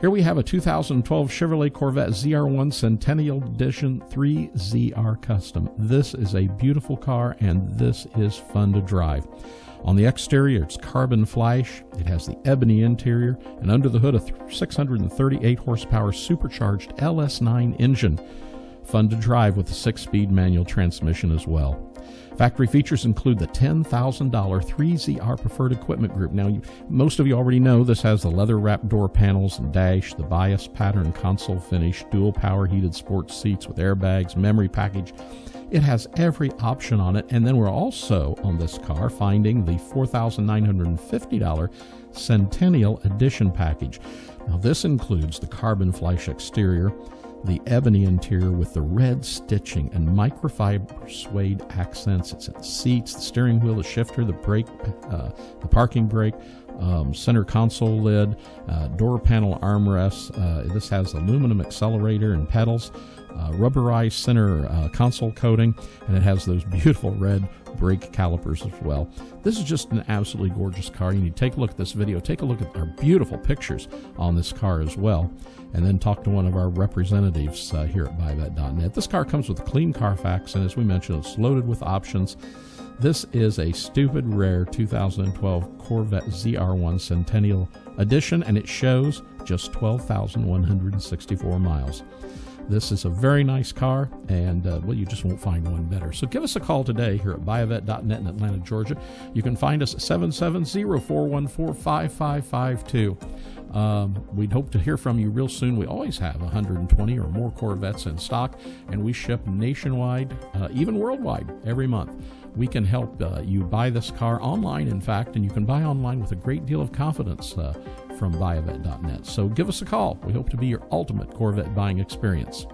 Here we have a 2012 Chevrolet Corvette ZR1 Centennial Edition 3ZR Custom. This is a beautiful car and this is fun to drive. On the exterior, it's carbon flash. It has the ebony interior, and under the hood, a 638 horsepower supercharged LS9 engine. Fun to drive with a six speed manual transmission as well. Factory features include the $10,000 3ZR Preferred Equipment Group. Now, you, most of you already know this has the leather wrapped door panels and dash, the bias pattern console finish, dual power heated sports seats with airbags, memory package. It has every option on it. And then we're also on this car finding the $4,950 Centennial Edition package. Now, this includes the carbon flash exterior the ebony interior with the red stitching and microfiber suede accents. It's in the seats, the steering wheel, the shifter, the brake, uh, the parking brake, um, center console lid, uh, door panel armrests. Uh, this has aluminum accelerator and pedals, uh, rubberized center uh, console coating, and it has those beautiful red brake calipers as well. This is just an absolutely gorgeous car. You need to take a look at this video, take a look at our beautiful pictures on this car as well, and then talk to one of our representatives uh, here at buyavette.net. This car comes with a clean Carfax, and as we mentioned, it's loaded with options. This is a stupid rare 2012 Corvette ZR1 Centennial Edition, and it shows just 12,164 miles. This is a very nice car, and uh, well, you just won't find one better. So give us a call today here at buyavette.net in Atlanta, Georgia. You can find us at 770 414 5552. Um, we'd hope to hear from you real soon. We always have 120 or more Corvettes in stock, and we ship nationwide, uh, even worldwide, every month. We can help uh, you buy this car online, in fact, and you can buy online with a great deal of confidence uh, from buyavette.net. So give us a call. We hope to be your ultimate Corvette buying experience.